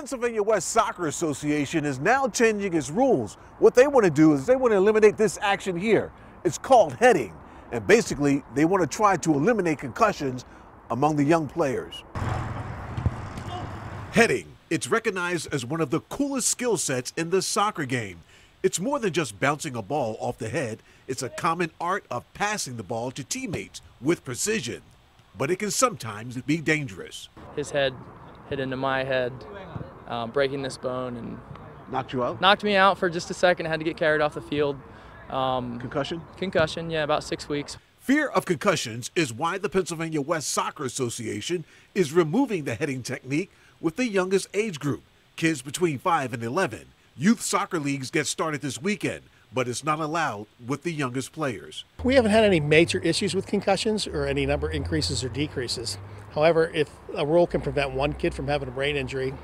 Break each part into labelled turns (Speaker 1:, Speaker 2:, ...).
Speaker 1: Pennsylvania West Soccer Association is now changing its rules. What they want to do is they want to eliminate this action here. It's called heading. And basically, they want to try to eliminate concussions among the young players. Heading. It's recognized as one of the coolest skill sets in the soccer game. It's more than just bouncing a ball off the head, it's a common art of passing the ball to teammates with precision. But it can sometimes be dangerous.
Speaker 2: His head hit into my head, um, breaking this bone, and
Speaker 1: Knocked you out?
Speaker 2: knocked me out for just a second. I had to get carried off the field. Um,
Speaker 1: Concussion?
Speaker 2: concussion, yeah, about six weeks.
Speaker 1: Fear of concussions is why the Pennsylvania West Soccer Association is removing the heading technique with the youngest age group, kids between 5 and 11. Youth soccer leagues get started this weekend, but it's not allowed with the youngest players.
Speaker 3: We haven't had any major issues with concussions or any number increases or decreases. However, if a rule can prevent one kid from having a brain injury,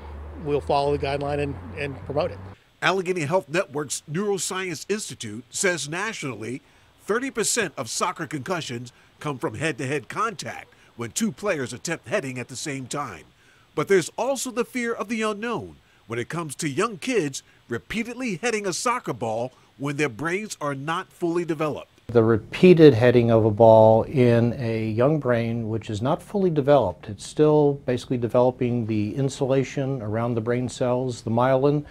Speaker 3: we'll follow the guideline and, and promote it.
Speaker 1: Allegheny Health Network's Neuroscience Institute says nationally, 30% of soccer concussions come from head to head contact when two players attempt heading at the same time. But there's also the fear of the unknown when it comes to young kids repeatedly heading a soccer ball when their brains are not fully developed.
Speaker 4: The repeated heading of a ball in a young brain which is not fully developed, it's still basically developing the insulation around the brain cells, the myelin,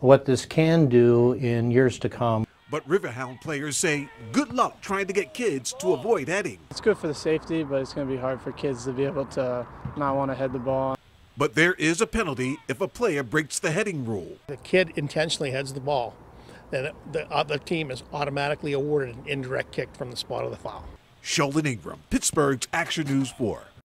Speaker 4: what this can do in years to come.
Speaker 1: But Riverhound players say good luck trying to get kids to avoid heading.
Speaker 5: It's good for the safety, but it's going to be hard for kids to be able to not want to head the ball.
Speaker 1: But there is a penalty if a player breaks the heading rule.
Speaker 3: The kid intentionally heads the ball, then the uh, other team is automatically awarded an indirect kick from the spot of the foul.
Speaker 1: Sheldon Ingram, Pittsburgh's Action News 4.